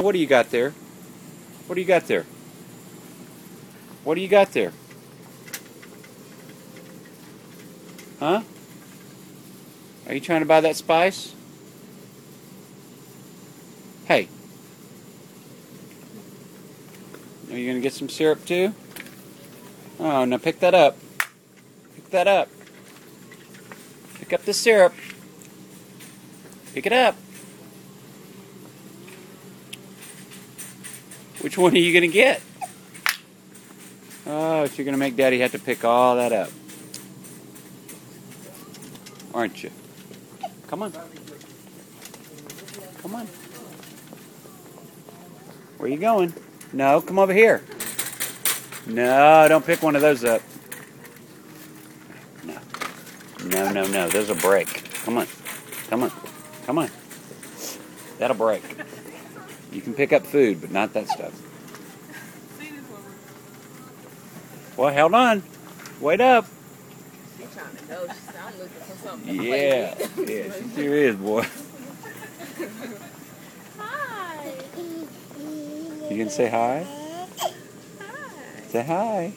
What do you got there? What do you got there? What do you got there? Huh? Are you trying to buy that spice? Hey. Are you going to get some syrup too? Oh, now pick that up. Pick that up. Pick up the syrup. Pick it up. Which one are you going to get? Oh, you're going to make Daddy have to pick all that up. Aren't you? Come on. Come on. Where you going? No, come over here. No, don't pick one of those up. No. No, no, no. Those will break. Come on. Come on. Come on. That'll break. You can pick up food, but not that stuff. Well, hold on. Wait up. She trying to know. She's looking for something. Yeah. Yeah, she sure is, boy. Hi. You gonna say hi? Hi. Say hi.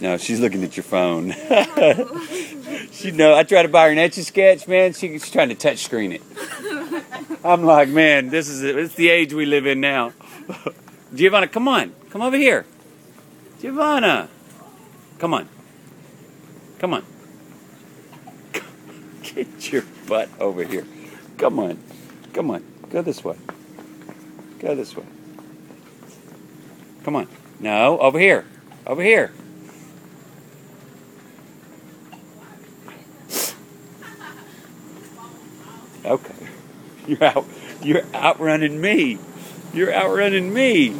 No, she's looking at your phone. she know. I tried to buy her an etch a sketch, man. She, she's trying to touch screen it. I'm like, man, this is it's the age we live in now. Giovanna, come on, come over here. Giovanna, come on, come on. Get your butt over here. Come on, come on. Go this way. Go this way. Come on. No, over here. Over here. Okay. You're out you're outrunning me. You're outrunning me.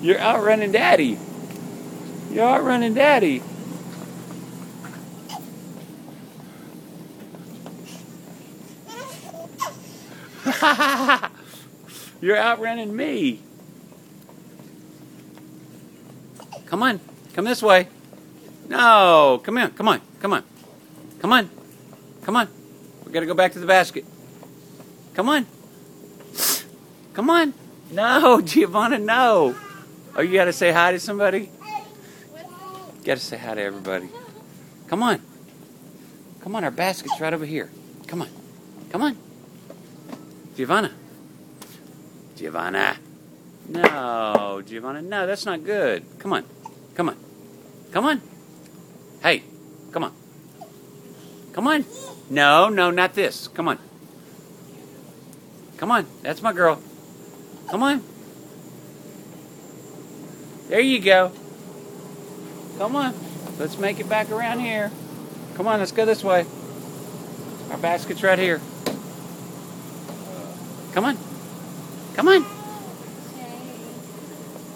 You're outrunning daddy. You're outrunning daddy. You're outrunning me. Come on. Come this way. No. Come in. Come on. Come on. Come on. Come on. Got to go back to the basket. Come on. Come on. No, Giovanna, no. Oh, you got to say hi to somebody? You got to say hi to everybody. Come on. Come on, our basket's right over here. Come on. Come on. Giovanna. Giovanna. No, Giovanna, no, that's not good. Come on. Come on. Come on. Hey, come on. Come on. No, no, not this. Come on. Come on. That's my girl. Come on. There you go. Come on. Let's make it back around here. Come on, let's go this way. Our basket's right here. Come on. Come on.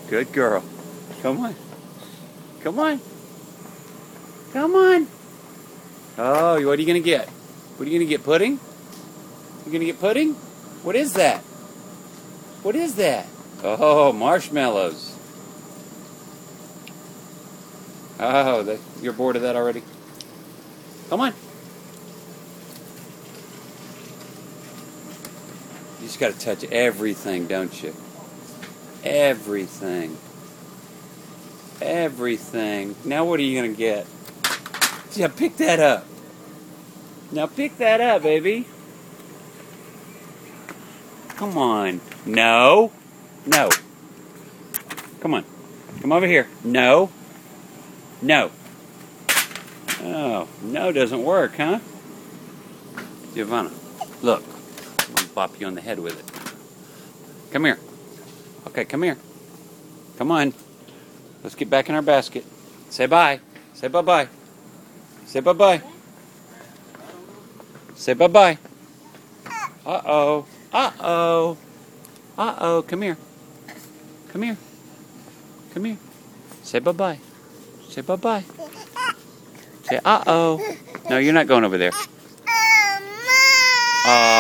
Good girl. Come on. Come on. Come on. Oh, what are you going to get? What are you going to get? Pudding? You're going to get pudding? What is that? What is that? Oh, marshmallows. Oh, you're bored of that already? Come on. You just got to touch everything, don't you? Everything. Everything. Now what are you going to get? Yeah, pick that up. Now pick that up, baby. Come on. No. No. Come on. Come over here. No. No. Oh, no doesn't work, huh? Giovanna, look. I'm going to bop you on the head with it. Come here. Okay, come here. Come on. Let's get back in our basket. Say bye. Say bye bye. Say bye bye. Say bye bye. Uh oh. Uh oh. Uh oh. Come here. Come here. Come here. Say bye bye. Say bye bye. Say uh oh. No, you're not going over there. Uh